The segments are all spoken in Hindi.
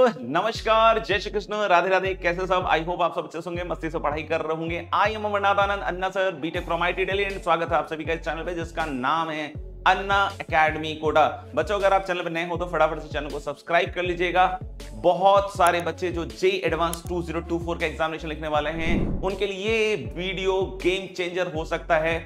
नमस्कार, जय श्री कृष्ण, राधे राधे, कैसे सब? आई होप आप सब अच्छे होंगे, मस्ती से पढ़ाई कर रहे होंगे। I am Amarnath Anand Anna sir BTech from IT Delhi and स्वागत है आप सभी का इस चैनल पे, जिसका नाम है अन्ना एकेडमी कोटा। बच्चों, अगर आप चैनल पर नए हो तो फटाफट से चैनल को सब्सक्राइब कर लीजिएगा। बहुत सारे बच्चे जो जे एडवांस 2024 का एग्जामिनेशन लिखने वाले हैं, उनके लिए वीडियो गेम चेंजर हो सकता है।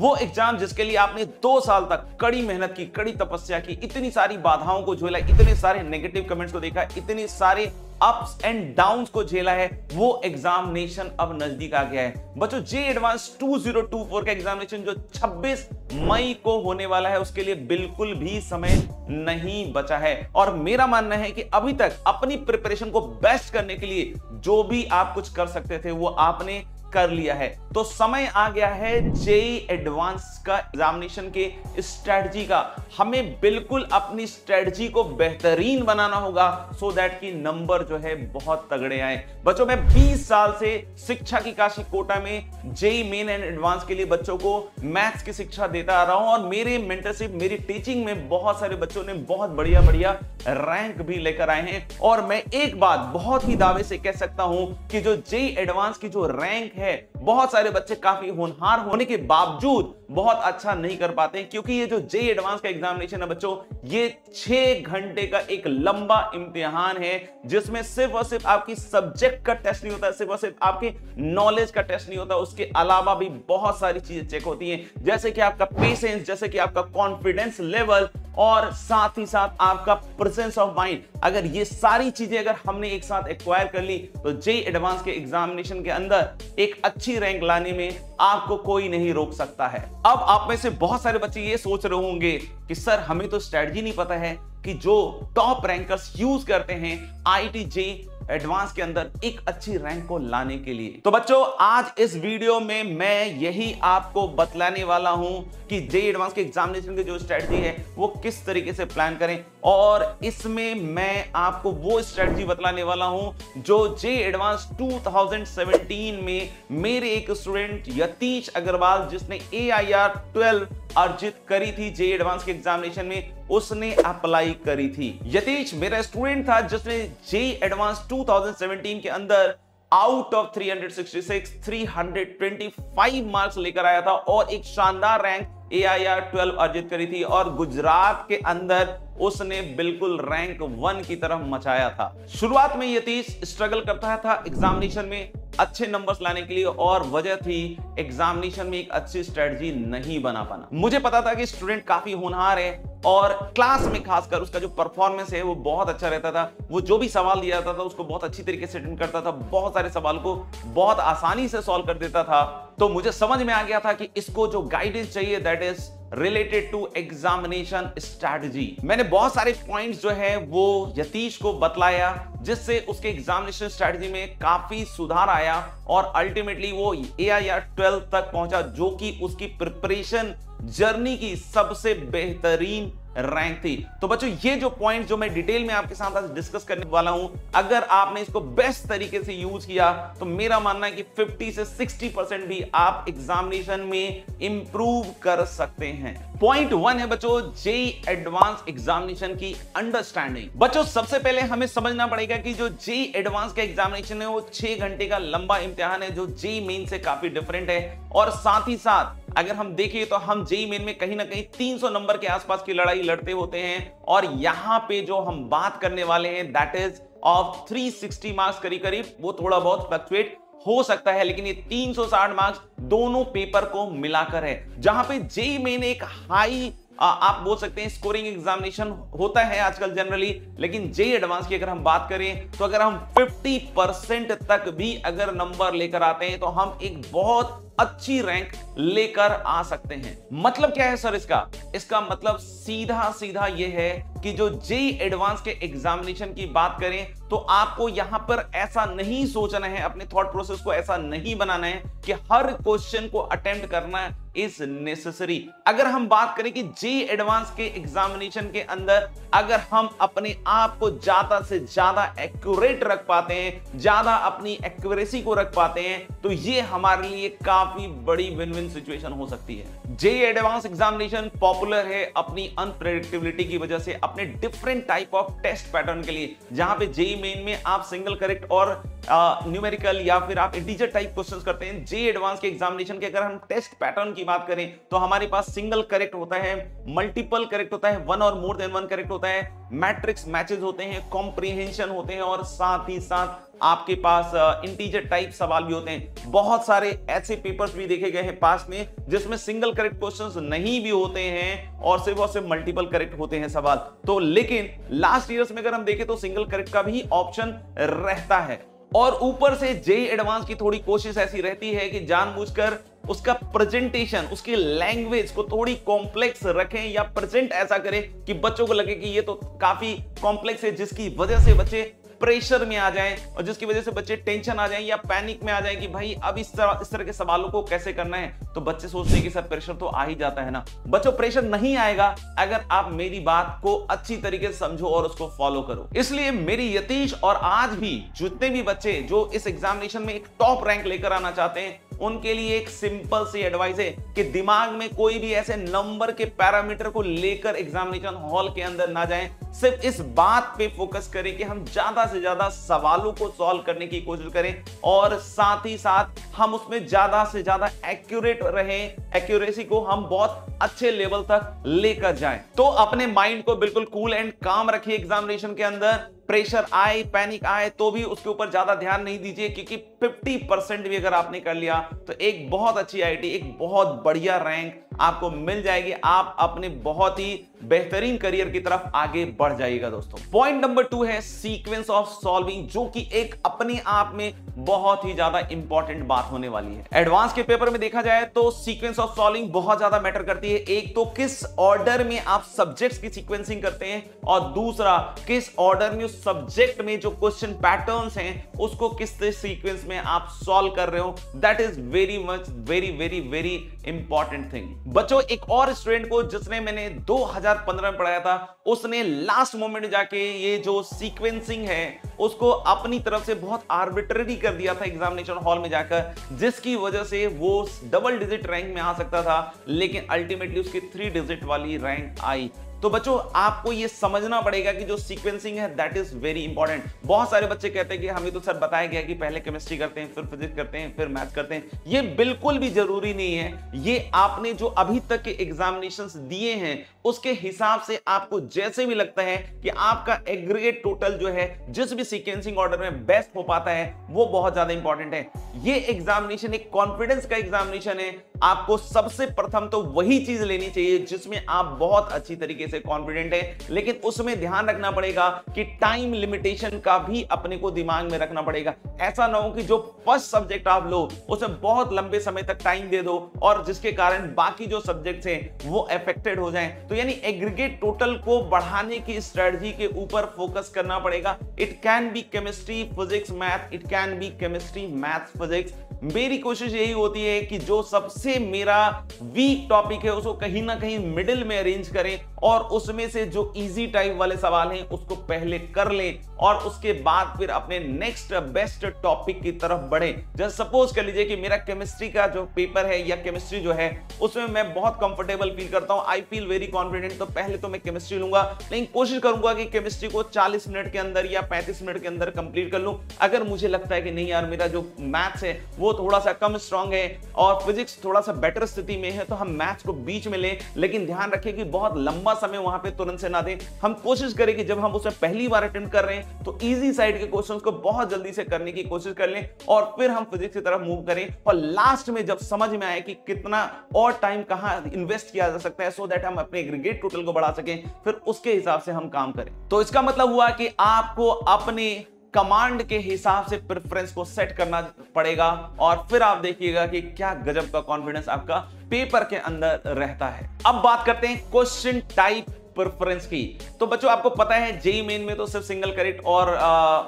वो एग्ज़ाम जिसके लिए आपने दो साल तक कड़ी मेहनत की, कड़ी तपस्या की, इतनी सारी बाधाओं को झेला, इतने सारे नेगेटिव कमेंट्स को देखा, इतने सारे अप्स एंड डाउन्स को झेला है, वो एग्जामिनेशन अब नज़दीक आ गया है। बच्चों जे एडवांस 2024 का एग्जामिनेशन जो 26 मई को होने वाला है, उसके लिए बिल्कुल भी समय नहीं बचा है। और मेरा मानना है कि अभी तक अपनी प्रिपरेशन को बेस्ट करने के लिए जो भी आप कुछ कर सकते थे, वो आपने कर लिया है। तो समय आ गया है जेई एडवांस का एग्जामिनेशन के स्ट्रेटजी का। हमें बिल्कुल अपनी स्ट्रेटजी को बेहतरीन बनाना होगा सो दैट कि नंबर जो है बहुत तगड़े आए। बच्चों, मैं 20 साल से शिक्षा की काशी कोटा में जेई मेन एंड एडवांस के लिए बच्चों को मैथ्स की शिक्षा देता आ रहा हूँ, और मेरे मेंटरशिप मेरी टीचिंग में बहुत सारे बच्चों ने बहुत बढ़िया बढ़िया रैंक भी लेकर आए हैं। और मैं एक बात बहुत ही दावे से कह सकता हूँ कि जो जेई एडवांस की जो रैंक है। बहुत सारे बच्चे काफ़ी होनहार होने के बावजूद बहुत अच्छा नहीं कर पाते क्योंकि ये जो जे एडवांस का एग्जामिनेशन है बच्चों, ये छह घंटे का एक लंबा इम्तिहान है, जिसमें सिर्फ़ और सिर्फ़ आपकी सब्जेक्ट का टेस्ट नहीं होता, सिर्फ़ और सिर्फ़ आपके नॉलेज का टेस्ट नहीं होता, उसके अलावा भी बहुत सारी चीज़ें चेक होती हैं, जैसे कि आपका पेशेंस जैसे कि आपका कॉन्फिडेंस लेवल और साथ ही साथ आपका प्रेजेंस ऑफ़ माइंड अगर ये सारी चीज़ें अगर हमने एक साथ एक्वायर कर ली तो जे एडवांस के एग्जामिनेशन के अंदर एक अच्छी रैंक लाने में आपको कोई नहीं रोक सकता है। अब आप में से बहुत सारे बच्चे ये सोच रहे होंगे कि, सर, हमें तो स्ट्रेटजी नहीं पता है कि जो टॉप रैंकर्स यूज़ करते हैं आई जे एडवांस के अंदर एक अच्छी रैंक को लाने के लिए. तो बच्चों, आज इस वीडियो में मैं यही आपको बतलाने वाला हूँ कि जे एडवांस के एग्जामिनेशन की जो स्ट्रेटजी है, वो किस तरीके से प्लान करें और इसमें मैं आपको वो स्ट्रेटजी बतलाने वाला हूँ जो जे एडवांस 2017 में मेरे एक स्टूडेंट यतीश अग्रवाल, जिसने ए आई आर ट्वेल्व अर्जित करी थी जे एडवांस के एग्जामिनेशन में, उसने अप्लाई करी थी। यतीश, मेरा स्टूडेंट था जिसने जे एडवांस 2017 के अंदर आउट ऑफ़ 366 325 मार्क्स लेकर आया था और एक शानदार rank A I R twelve अर्जित करी थी और गुजरात के अंदर उसने बिल्कुल रैंक वन की तरफ़ मचाया था। शुरुआत में यतीश स्ट्रगल करता था एग्जामिनेशन में अच्छे नंबर्स लाने के लिए और वजह थी एग्जामिनेशन में एक अच्छी स्ट्रेटजी नहीं बना पाना। मुझे पता था कि स्टूडेंट काफ़ी होनहार है और क्लास में खासकर उसका जो परफॉर्मेंस है वो बहुत अच्छा रहता था। वो जो भी सवाल दिया जाता था उसको बहुत अच्छी तरीके से अटेंड करता था, बहुत सारे सवाल को बहुत आसानी से सॉल्व कर देता था। तो मुझे समझ में आ गया था कि इसको जो गाइडेंस चाहिए that is related to examination strategy मैंने बहुत सारे पॉइंट्स जो है, वो यतीश को बतलाया जिससे उसके एग्जामिनेशन स्ट्रैटेजी में काफ़ी सुधार आया और अल्टीमेटली वो ए आई आर ट्वेल्व तक पहुँचा, जो कि उसकी प्रिपरेशन जर्नी की सबसे बेहतरीन रैंक थी। तो बच्चों, ये जो पॉइंट जो मैं डिटेल में आपके साथ आज डिस्कस करने वाला हूँ, अगर आपने इसको बेस्ट तरीके से यूज़ किया तो मेरा मानना है कि 50 से 60 परसेंट भी आप एग्जामिनेशन में इंप्रूव कर सकते हैं। पॉइंट वन है बच्चों जे एडवांस एग्जामिनेशन की अंडरस्टैंडिंग बच्चों, सबसे पहले हमें समझना पड़ेगा कि जो जे एडवांस का एग्जामिनेशन है, वो छह घंटे का लंबा इम्तिहान है, जो जे मेन से काफ़ी डिफरेंट है। और साथ ही साथ, अगर हम देखें तो हम जेई मेन में कहीं ना कहीं 300 नंबर के आसपास की लड़ाई लड़ते होते हैं। और यहाँ पे जो हम बात करने वाले हैं दैट इज़ ऑफ़ 360 मार्क्स करीब करीब, वो थोड़ा बहुत फ्लक्चुएट हो सकता है, लेकिन ये 360 मार्क्स दोनों पेपर को मिलाकर है। जहाँ पे जेई मेन एक हाई आप बोल सकते हैं स्कोरिंग एग्जामिनेशन होता है आजकल जनरली लेकिन जे एडवांस की अगर हम बात करें तो अगर हम 50 परसेंट तक भी अगर नंबर लेकर आते हैं तो हम एक बहुत अच्छी रैंक लेकर आ सकते हैं। मतलब क्या है सर इसका? इसका मतलब सीधा सीधा यह है कि जो जे एडवांस के एग्जामिनेशन की बात करें तो आपको यहाँ पर ऐसा नहीं सोचना है, अपने थॉट प्रोसेस को ऐसा नहीं बनाना है कि हर क्वेश्चन को अटेम्प्ट करना इज़ नेसेसरी अगर हम बात करें कि जे एडवांस के एग्जामिनेशन के अंदर अगर हम अपने आप को ज़्यादा से ज़्यादा एक्यूरेट रख पाते हैं, ज़्यादा अपनी एक्यूरेसी को रख पाते हैं तो ये हमारे लिए काफ़ी बड़ी विन विन सिचुएशन हो सकती है। जे एडवांस एग्जामिनेशन पॉपुलर है अपनी अनप्रेडिक्टेबिलिटी की वजह से, अपने different type of test pattern के लिए, जहाँ पे जेई मेन में आप सिंगल करेक्ट और न्यूमेरिकल या फिर आप इंटीजर टाइप क्वेश्चंस करते हैं। जे एडवांस के एग्जामिनेशन के अगर हम टेस्ट पैटर्न की बात करें तो हमारे पास सिंगल करेक्ट होता है मल्टीपल करेक्ट होता है वन और मोर देन वन करेक्ट होता है। मैट्रिक्स मैचेस होते हैं कॉम्प्रीहेंशन होते हैं और साथ ही साथ आपके पास इंटीजर टाइप सवाल भी होते हैं। बहुत सारे ऐसे पेपर्स भी देखे गए हैं पास में, जिसमें सिंगल करेक्ट क्वेश्चंस नहीं भी होते हैं और सिर्फ़ और सिर्फ़ मल्टीपल करेक्ट होते हैं सवाल। तो लेकिन लास्ट ईयर्स में अगर हम देखें तो सिंगल करेक्ट का भी ऑप्शन रहता है। और ऊपर से जे एडवांस की थोड़ी कोशिश ऐसी रहती है कि जानबूझकर उसका प्रेजेंटेशन उसकी लैंग्वेज को थोड़ी कॉम्प्लेक्स रखें या प्रेजेंट ऐसा करें कि बच्चों को लगे कि ये तो काफ़ी कॉम्प्लेक्स है, जिसकी वजह से बच्चे प्रेशर में आ जाएँ और जिसकी वजह से बच्चे टेंशन आ जाएँ या पैनिक में आ जाएँ कि भाई, अब इस तरह इस तरह के सवालों को कैसे करना है? तो बच्चे सोचते हैं कि सर, प्रेशर तो आ ही जाता है ना। बच्चों, प्रेशर नहीं आएगा अगर आप मेरी बात को अच्छी तरीके से समझो और उसको फॉलो करो। इसलिए मेरी यतीश और आज भी जितने भी बच्चे जो इस एग्जामिनेशन में एक टॉप रैंक लेकर आना चाहते हैं उनके लिए एक सिंपल सी एडवाइस है कि दिमाग में कोई भी ऐसे नंबर के पैरामीटर को लेकर एग्जामिनेशन हॉल के अंदर ना जाएँ। सिर्फ़ इस बात पे फोकस करें कि हम ज़्यादा से ज़्यादा सवालों को सॉल्व करने की कोशिश करें और साथ ही साथ हम उसमें ज़्यादा से ज़्यादा एक्यूरेट रहें। एक्यूरेसी को हम बहुत अच्छे लेवल तक लेकर जाएँ। तो अपने माइंड को बिल्कुल कूल एंड काम रखिए एग्जामिनेशन के अंदर। प्रेशर आए, पैनिक आए तो भी उसके ऊपर ज़्यादा ध्यान नहीं दीजिए, क्योंकि 50 परसेंट भी अगर आपने कर लिया तो एक बहुत अच्छी आईटी एक बहुत बढ़िया रैंक आपको मिल जाएगी। आप अपने बहुत ही बेहतरीन करियर की तरफ़ आगे बढ़ जाइएगा दोस्तों। पॉइंट नंबर टू है सीक्वेंस ऑफ़ सॉल्विंग जो कि एक अपने आप में बहुत ही ज़्यादा इंपॉर्टेंट बात होने वाली है। एडवांस के पेपर में देखा जाए तो सीक्वेंस ऑफ़ सॉल्विंग बहुत ज़्यादा मैटर करती है। एक तो किस ऑर्डर में आप सब्जेक्ट्स की सीक्वेंसिंग करते हैं और दूसरा, किस ऑर्डर में उस सब्जेक्ट में जो क्वेश्चन पैटर्न्स हैं, उसको किस सीक्वेंस में आप सॉल्व कर रहे हो that is very much very very very important thing बच्चों, एक और स्टूडेंट को जिसने मैंने 2015 में पढ़ाया था, उसने लास्ट मोमेंट जाके ये जो सीक्वेंसिंग है, उसको अपनी तरफ़ से बहुत आर्बिट्ररी कर दिया था एग्जामिनेशन हॉल में जाकर, जिसकी वजह से वो डबल डिजिट रैंक में आ सकता था, लेकिन अल्टीमेटली उसकी थ्री डिजिट वाली रैंक आई। तो बच्चों, आपको ये समझना पड़ेगा कि जो सीक्वेंसिंग है दैट इज़ वेरी इंपॉर्टेंट बहुत सारे बच्चे कहते हैं कि हमें तो सर बताया गया कि पहले केमिस्ट्री करते हैं, फिर फिजिक्स करते हैं, फिर मैथ करते हैं। ये बिल्कुल भी ज़रूरी नहीं है। ये आपने जो अभी तक के एग्जामिनेशन दिए हैं, उसके हिसाब से आपको जैसे भी लगता है कि आपका एग्रीगेट टोटल जो है, जिस भी सीक्वेंसिंग ऑर्डर में बेस्ट हो पाता है, वो बहुत ज़्यादा इंपॉर्टेंट है। ये एग्जामिनेशन एक कॉन्फिडेंस का एग्जामिनेशन है। आपको सबसे प्रथम तो वही चीज़ लेनी चाहिए जिसमें आप बहुत अच्छी तरीके से कॉन्फिडेंट है, लेकिन उसमें ध्यान रखना पड़ेगा कि टाइम लिमिटेशन का भी अपने को दिमाग में रखना पड़ेगा। ऐसा ना हो कि जो फ़र्स्ट सब्जेक्ट आप लो उसमें बहुत लंबे समय तक टाइम दे दो और जिसके कारण बाकी जो सब्जेक्ट हैं, वो अफेक्टेड हो जाएँ। तो यानी एग्रीगेट टोटल को बढ़ाने की स्ट्रेटजी के ऊपर फोकस करना पड़ेगा। It can be chemistry physics math it can be chemistry math physics मेरी कोशिश यही होती है कि जो सबसे मेरा वीक टॉपिक है, उसको कहीं ना कहीं मिडिल में अरेंज करें और उसमें से जो इजी टाइप वाले सवाल हैं, उसको पहले कर लें और उसके बाद फिर अपने नेक्स्ट बेस्ट टॉपिक की तरफ़ बढ़े। जैसे सपोज़ कर लीजिए कि मेरा केमिस्ट्री का जो पेपर है या केमिस्ट्री जो है, उसमें मैं बहुत कंफर्टेबल फील करता हूँ। आई फील वेरी कॉन्फिडेंट तो पहले तो मैं केमिस्ट्री लूँगा। लेकिन कोशिश करूँगा कि केमिस्ट्री को 40 मिनट के अंदर या 35 मिनट के अंदर कंप्लीट कर लूँ। अगर मुझे लगता है कि नहीं यार, मेरा जो मैथ्स है, वो थोड़ा सा कम स्ट्रांग है और फिजिक्स थोड़ा सा बेटर स्थिति में है तो हम मैथ्स को बीच में लें। लेकिन ध्यान रखें कि बहुत लंबा वहाँ पे तुरंत से ना दें। हम कोशिश करें कि जब हम उसे पहली बार अटेम्प्ट कर रहे हैं तो इजी साइड के क्वेश्चन को बहुत जल्दी से करने की कोशिश कर लें और फिर हम फिजिक्स की तरफ़ मूव करें। और लास्ट में जब समझ में आए कि कितना और टाइम कहाँ इन्वेस्ट किया जा सकता है सो दैट हम अपने एग्रीगेट टोटल को बढ़ा सकें, फिर उसके हिसाब से हम काम करें। तो इसका मतलब हुआ कि आपको अपने कमांड के हिसाब से प्रेफरेंस को सेट करना पड़ेगा और फिर आप देखिएगा कि क्या गजब का कॉन्फिडेंस आपका पेपर के अंदर रहता है। अब बात करते हैं क्वेश्चन टाइप प्रेफरेंस की। तो बच्चों, आपको पता है जेई मेन में तो सिर्फ़ सिंगल करेक्ट और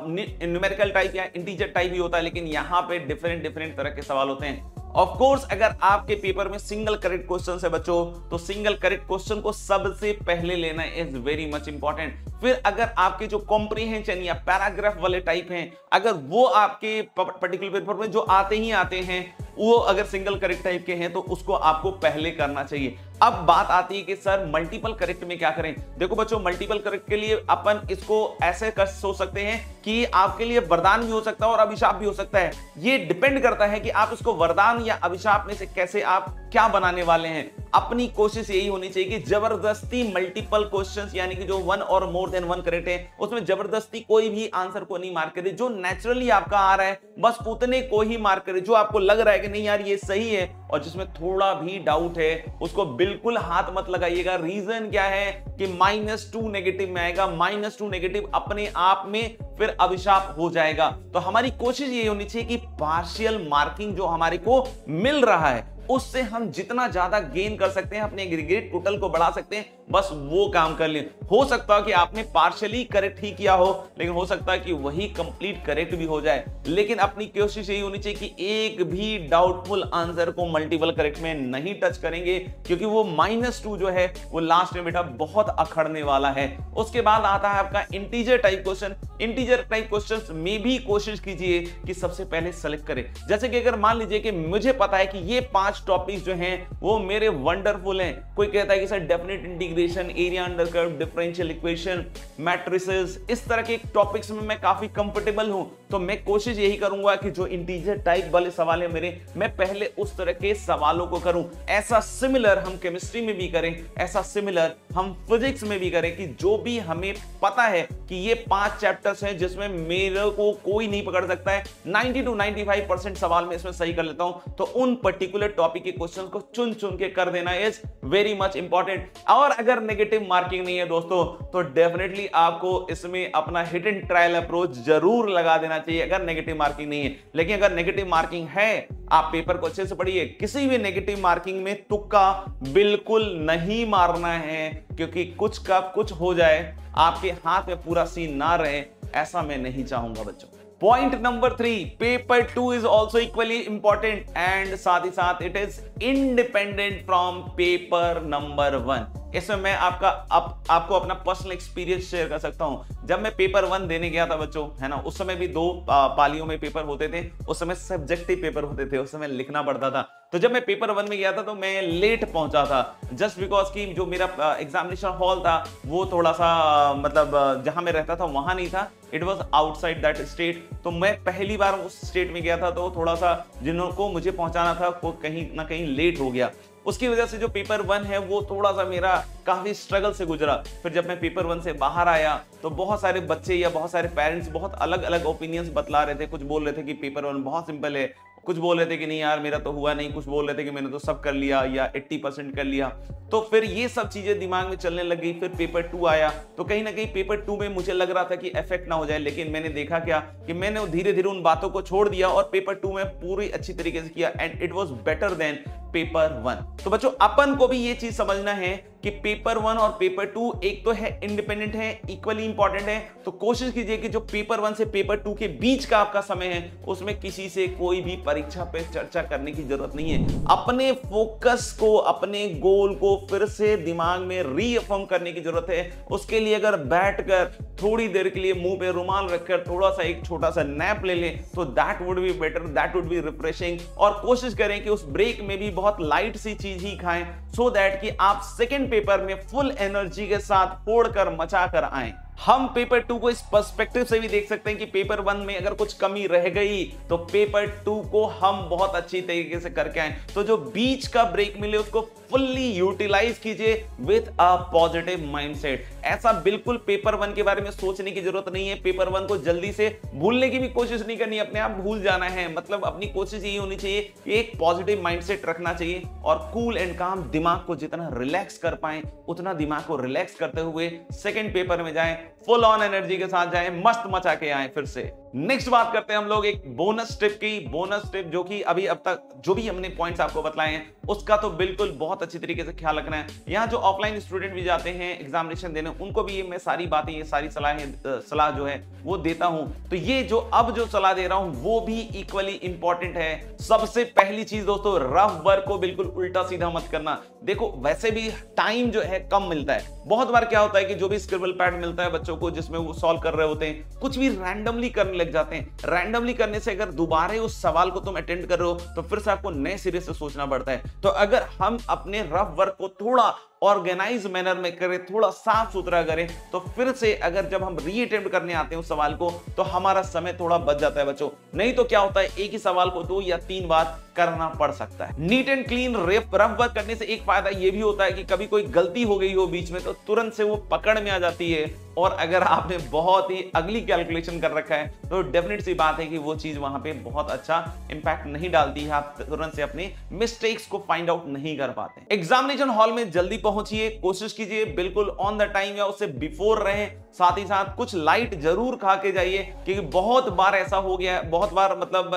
न्यूमेरिकल टाइप या इंटीजर टाइप ही होता है, लेकिन यहाँ पे डिफरेंट डिफरेंट तरह के सवाल होते हैं। ऑफ़ कोर्स अगर आपके पेपर में सिंगल करेक्ट क्वेश्चन है बच्चों तो सिंगल करेक्ट क्वेश्चन को सबसे पहले लेना इज़ वेरी मच इंपॉर्टेंट फिर अगर आपके जो कॉम्प्रीहेंशन या पैराग्राफ वाले टाइप हैं, अगर वो आपके पर्टिकुलर पेपर में जो आते ही आते हैं, वो अगर सिंगल करेक्ट टाइप के हैं तो उसको आपको पहले करना चाहिए। अब बात आती है कि सर मल्टीपल करेक्ट में क्या करें? देखो बच्चों मल्टीपल करेक्ट के लिए अपन इसको ऐसे कर सोच सकते हैं कि आपके लिए वरदान भी हो सकता है और अभिशाप भी हो सकता है। ये डिपेंड करता है कि आप इसको वरदान या अभिशाप में से कैसे आप क्या बनाने वाले हैं? अपनी कोशिश यही होनी चाहिए कि ज़बरदस्ती मल्टीपल क्वेश्चन यानी कि जो वन और मोर देन वन करेक्ट है, उसमें ज़बरदस्ती कोई भी आंसर को नहीं मार्क करे जो नेचुरली आपका आ रहा है, बस उतने को ही मार्क करे, जो आपको लग रहा है कि नहीं यार, ये सही है, और जिसमें थोड़ा भी डाउट है, उसको बिल्कुल हाथ मत लगाइएगा। रीजन क्या है कि माइनस टू नेगेटिव में आएगा माइनस टू नेगेटिव अपने आप में फिर अभिशाप हो जाएगा। तो हमारी कोशिश ये होनी चाहिए कि पार्शियल मार्किंग जो हमारे को मिल रहा है उससे हम जितना ज़्यादा गेन कर सकते हैं, अपने एग्रीगेट टोटल को बढ़ा सकते हैं, बस वो काम कर लें। हो सकता है कि आपने पार्शली करेक्ट ही किया हो, लेकिन हो सकता है कि वही कंप्लीट करेक्ट भी हो जाए। लेकिन अपनी कोशिश यही होनी चाहिए कि एक भी डाउटफुल आंसर को मल्टीपल करेक्ट में नहीं टच करेंगे, क्योंकि वो माइनस टू जो है, वो लास्ट में बेटा बहुत अखड़ने वाला है। उसके बाद आता है आपका integer type question integer type question में भी कोशिश कीजिए कि सबसे पहले सेलेक्ट करें। जैसे कि अगर मान लीजिए कि मुझे पता है कि ये पाँच टॉपिक जो हैं, वो मेरे वंडरफुल हैं। कोई कहता है कि sir definite integration area under curve differential equation matrices इस तरह के टॉपिक्स में मैं काफ़ी कंफर्टेबल हूँ। तो मैं कोशिश यही करूँगा कि जो इंटीजर टाइप वाले सवाल है मेरे, मैं पहले उस तरह के सवालों को करूँ। ऐसा सिमिलर हम केमिस्ट्री में भी करें, ऐसा सिमिलर हम फिजिक्स में भी करें कि जो भी हमें पता है कि ये पाँच चैप्टर्स हैं जिसमें मेरे को कोई नहीं पकड़ सकता है 90 टू 95 परसेंट सवाल में इसमें सही कर लेता हूँ। तो उन पर्टिकुलर टॉपिक के क्वेश्चन को चुन चुन के कर देना इज़ वेरी मच इंपॉर्टेंट और अगर नेगेटिव मार्किंग नहीं है दोस्तों तो डेफिनेटली आपको इसमें अपना हिट एंड ट्रायल अप्रोच ज़रूर लगा देना चाहिए, अगर नेगेटिव मार्किंग नहीं है। लेकिन अगर नेगेटिव मार्किंग है, आप पेपर को अच्छे से पढ़िए। किसी भी नेगेटिव मार्किंग में तुक्का बिल्कुल नहीं मारना है, क्योंकि कुछ का कुछ हो जाए, आपके हाथ में पूरा सीन ना रहे, ऐसा मैं नहीं चाहूँगा बच्चों। Point number three paper two is also equally important and साथ ही साथ it is independent from paper number one इसमें मैं आपका आप, आपको अपना पर्सनल एक्सपीरियंस शेयर कर सकता हूँ। जब मैं पेपर वन देने गया था बच्चों है ना उस समय भी दो पालियों में पेपर होते थे उस समय सब्जेक्टिव पेपर होते थे उस समय लिखना पड़ता था। तो जब मैं पेपर वन में गया था तो मैं लेट पहुँचा था। जस्ट बिकॉज़ की जो मेरा एग्जामिनेशन हॉल था, वो थोड़ा सा मतलब जहाँ मैं रहता था, वहाँ नहीं था। It was outside that state तो मैं पहली बार उस स्टेट में गया था तो थोड़ा सा जिनको मुझे पहुंचाना था, वो कहीं ना कहीं लेट हो गया। उसकी वजह से जो पेपर वन है, वो थोड़ा सा मेरा काफ़ी स्ट्रगल से गुजरा। फिर जब मैं पेपर वन से बाहर आया तो बहुत सारे बच्चे या बहुत सारे पेरेंट्स बहुत अलग अलग ओपिनियंस बतला रहे थे। कुछ बोल रहे थे कि पेपर वन बहुत सिंपल है कुछ बोल रहे थे कि नहीं यार, मेरा तो हुआ नहीं। कुछ बोल रहे थे कि मैंने तो सब कर लिया, या 80 परसेंट कर लिया। तो फिर ये सब चीज़ें दिमाग में चलने लग गई। फिर पेपर टू आया। तो कहीं ना कहीं पेपर टू में मुझे लग रहा था कि इफ़ेक्ट ना हो जाए, लेकिन मैंने देखा क्या कि मैंने धीरे धीरे उन बातों को छोड़ दिया और पेपर टू में पूरी अच्छी तरीके से किया। And it was better than paper one तो बच्चों, अपन को भी ये चीज़ समझना है कि पेपर वन और पेपर टू एक तो है इंडिपेंडेंट है इक्वली इंपॉर्टेंट है। तो कोशिश कीजिए कि जो पेपर वन से पेपर टू के बीच का आपका समय है, उसमें किसी से कोई भी परीक्षा पे चर्चा करने की ज़रूरत नहीं है। अपने फोकस को, अपने गोल को फिर से दिमाग में रीअफर्म करने की ज़रूरत है। उसके लिए अगर बैठकर थोड़ी देर के लिए मुँह पे रुमाल रखकर थोड़ा सा एक छोटा सा नैप ले लें तो that would be better that would be refreshing और कोशिश करें कि उस ब्रेक में भी बहुत लाइट सी चीज़ ही खाएँ सो so दैट कि आप सेकेंड पेपर में फुल एनर्जी के साथ फोड़कर मचा कर आए। हम पेपर टू को इस पर्सपेक्टिव से भी देख सकते हैं कि पेपर वन में अगर कुछ कमी रह गई तो पेपर टू को हम बहुत अच्छी तरीके से करके आए। तो जो बीच का ब्रेक मिले, उसको फुल्ली यूटिलाइज कीजिए विथ अ पॉजिटिव माइंडसेट ऐसा बिल्कुल पेपर वन के बारे में सोचने की ज़रूरत नहीं है। पेपर वन को जल्दी से भूलने की भी कोशिश नहीं करनी अपने आप भूल जाना है। मतलब अपनी कोशिश यही होनी चाहिए कि एक पॉजिटिव माइंडसेट रखना चाहिए और कूल एंड काम दिमाग को जितना रिलैक्स कर पाए, उतना दिमाग को रिलैक्स करते हुए सेकेंड पेपर में जाए। फुल ऑन एनर्जी के साथ जाए मस्त मचा के आए फिर से। नेक्स्ट बात करते हैं हम लोग एक बोनस टिप की बोनस टिप जो कि अभी अब तक जो भी हमने पॉइंट्स आपको बताए हैं, उसका तो बिल्कुल बहुत अच्छी तरीके से ख्याल रखना है। यहाँ जो ऑफलाइन स्टूडेंट भी जाते हैं एग्जामिनेशन देने, उनको भी ये मैं सारी बातें, ये सारी सलाह सलाह जो है, वो देता हूँ। तो ये जो अब जो सलाह दे रहा हूँ, वो भी इक्वली इंपॉर्टेंट है। सबसे पहली चीज़ दोस्तों रफ वर्क को बिल्कुल उल्टा सीधा मत करना। देखो, वैसे भी टाइम जो है, कम मिलता है। बहुत बार क्या होता है कि जो भी स्क्रिबल पैड मिलता है बच्चों को, जिसमें वो सॉल्व कर रहे होते हैं, कुछ भी रैंडमली करने लग जाते हैं। रैंडमली करने से अगर दोबारा उस सवाल को तुम अटेंड कर रहे हो तो फिर से आपको नए सिरे से सोचना पड़ता है। तो अगर हम अपने रफ वर्क को थोड़ा ऑर्गेनाइज मैनर में करें, थोड़ा साफ़ सुथरा करें तो फिर से अगर जब हम री अटेम्प्ट करने आते हैं उस सवाल को तो हमारा समय थोड़ा बच जाता है बच्चों। नहीं तो क्या होता है, एक ही सवाल को दो या तीन बार करना पड़ सकता है। Neat and clean rape rough work करने से एक फ़ायदा यह भी होता है कि कभी कोई गलती हो गई हो बीच में तो तुरंत से वो पकड़ में आ जाती है। और अगर आपने बहुत ही अगली कैलकुलेशन कर रखा है तो डेफिनेट सी बात है कि वो चीज़ वहाँ पे बहुत अच्छा इंपैक्ट नहीं डालती है। आप तुरंत से अपने मिस्टेक्स को फाइंड आउट नहीं कर पाते। एग्जामिनेशन हॉल में जल्दी पहुंचिए, कोशिश कीजिए, बिल्कुल ऑन द टाइम या उससे बिफोर रहें, साथ ही साथ कुछ लाइट ज़रूर खा के जाइए, क्योंकि बहुत बार ऐसा हो गया है, बहुत बार मतलब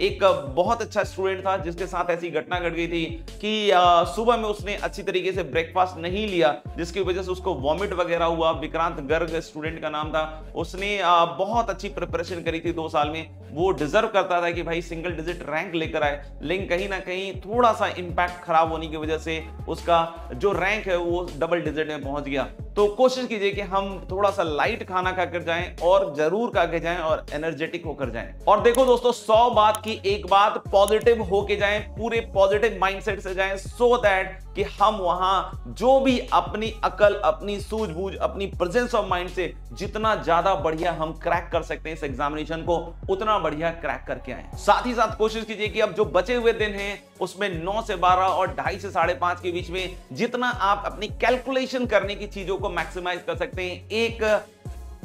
एक बहुत अच्छा स्टूडेंट था, जिसके साथ ऐसी घटना घट गई थी कि सुबह में उसने अच्छी तरीके से ब्रेकफास्ट नहीं लिया, जिसकी वजह से उसको वॉमिट वगैरह हुआ। विक्रांत गर्ग स्टूडेंट का नाम था। उसने बहुत अच्छी प्रिपरेशन करी थी दो साल में। वो डिजर्व करता था कि भाई सिंगल डिजिट रैंक लेकर आए। लेकिन कहीं ना कहीं थोड़ा सा इम्पैक्ट खराब होने की वजह से उसका जो रैंक है, वो डबल डिजिट में पहुँच गया। तो कोशिश कीजिए कि हम थोड़ा सा लाइट खाना खाकर जाएँ और ज़रूर खा के जाएँ और एनर्जेटिक होकर जाएँ। और देखो दोस्तों, सौ बात की एक बात पॉजिटिव होके जाएँ, पूरे पॉजिटिव माइंडसेट से जाएँ सो दैट कि हम वहाँ जो भी अपनी अकल, अपनी सूझबूझ, अपनी प्रेजेंस ऑफ़ माइंड से जितना ज़्यादा बढ़िया हम क्रैक कर सकते हैं इस एग्जामिनेशन को, उतना बढ़िया क्रैक करके आए। साथ ही साथ कोशिश कीजिए कि अब जो बचे हुए दिन हैं, उसमें 9 से 12 और ढाई से साढ़े पाँच के बीच में जितना आप अपनी कैलकुलेशन करने की चीज़ों को मैक्सिमाइज कर सकते हैं। एक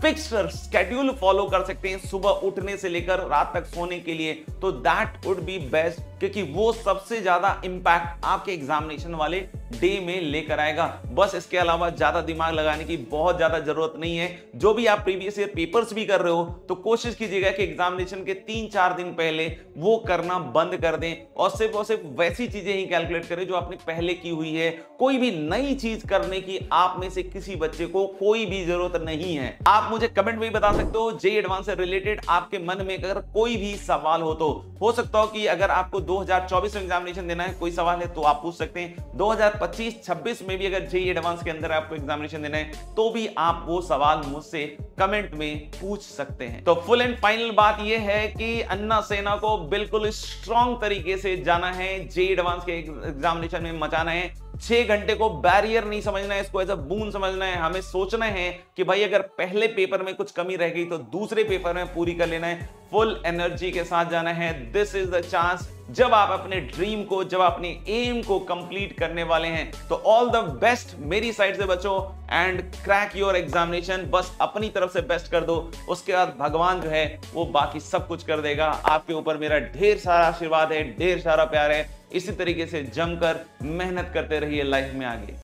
फिक्स स्केड्यूल फॉलो कर सकते हैं सुबह उठने से लेकर रात तक सोने के लिए। तो दैट वुड बी बेस्ट क्योंकि वो सबसे ज़्यादा इंपैक्ट आपके एग्जामिनेशन वाले डे में लेकर आएगा। बस इसके अलावा ज़्यादा दिमाग लगाने की बहुत ज़्यादा ज़रूरत नहीं है। जो भी आप प्रीवियस ईयर पेपर्स भी कर रहे हो तो कोशिश कीजिएगा कि एग्जामिनेशन के तीन चार दिन पहले वो करना बंद कर दें और सिर्फ़ और सिर्फ़ वैसी चीज़ें ही कैलकुलेट करें जो आपने पहले की हुई है। कोई भी नई चीज़ करने की आप में से किसी बच्चे को कोई भी ज़रूरत नहीं है। आप मुझे कमेंट में बता सकते हो जे एडवांस से रिलेटेड आपके मन में अगर कोई भी सवाल हो तो। हो सकता हो कि अगर आपको 2024 में एग्जामिनेशन देना है, कोई सवाल है तो आप पूछ सकते हैं। 2025-26 में भी अगर जे एडवांस के अंदर आपको एग्जामिनेशन देना है तो भी आप वो सवाल मुझसे कमेंट में पूछ सकते हैं। तो फुल एंड फाइनल बात यह है कि अन्ना सेना को बिल्कुल स्ट्रॉन्ग तरीके से जाना है जे एडवांस के एग्जामिनेशन में मचाना है। छह घंटे को बैरियर नहीं समझना है, इसको एज अ बून समझना है। हमें सोचना है कि भाई अगर पहले पेपर में कुछ कमी रह गई तो दूसरे पेपर में पूरी कर लेना है। फुल एनर्जी के साथ जाना है। दिस इज़ द चांस जब आप अपने ड्रीम को, जब अपने एम को कंप्लीट करने वाले हैं तो ऑल द बेस्ट मेरी साइड से बचो एंड क्रैक योर एग्जामिनेशन बस अपनी तरफ़ से बेस्ट कर दो। उसके बाद भगवान जो है, वो बाकी सब कुछ कर देगा। आपके ऊपर मेरा ढेर सारा आशीर्वाद है, ढेर सारा प्यार है। इसी तरीके से जमकर मेहनत करते रहिए लाइफ में आगे।